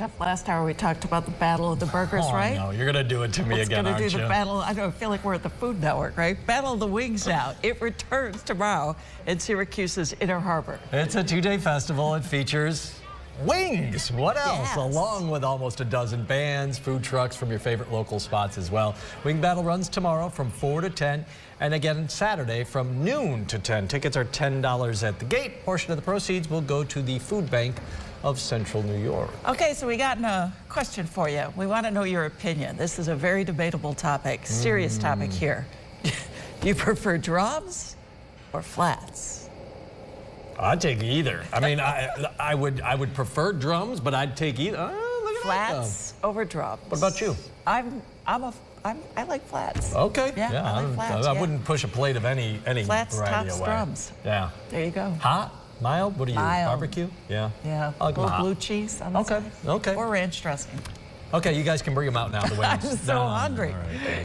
Jeff, last hour we talked about the battle of the burgers, Oh, right? no, you're gonna do it to me It's again, going to aren't do you? the battle. I don't feel like we're at the Food Network, right? Battle of the Wings now. It returns tomorrow in Syracuse's Inner Harbor. It's a two-day festival. It features wings. What else? Yes. Along with almost a dozen bands, food trucks from your favorite local spots as well. Wing Battle runs tomorrow from 4 to 10 and again Saturday from noon to 10. Tickets are $10 at the gate. Portion of the proceeds will go to the food bank of Central New York. Okay, so we got a question for you. We want to know your opinion. This is a very debatable topic, serious Mm. topic here. Do you prefer drums or flats? I'd take either. I mean, I, I would I would prefer drums, but I'd take either. Oh, look at that. Flats over drums. What about you? I'm I'm a I'm, I like flats. Okay. Yeah, I like flats, I yeah. wouldn't push a plate of any any Flats, variety tops, away. drums. Yeah. There you go. Hot, mild. What are you? Mild. Barbecue. Yeah. Yeah, a little blue cheese on the Okay, side. okay. Or ranch dressing. Okay, you guys can bring them out now. The wings. I'm so No, hungry. all right.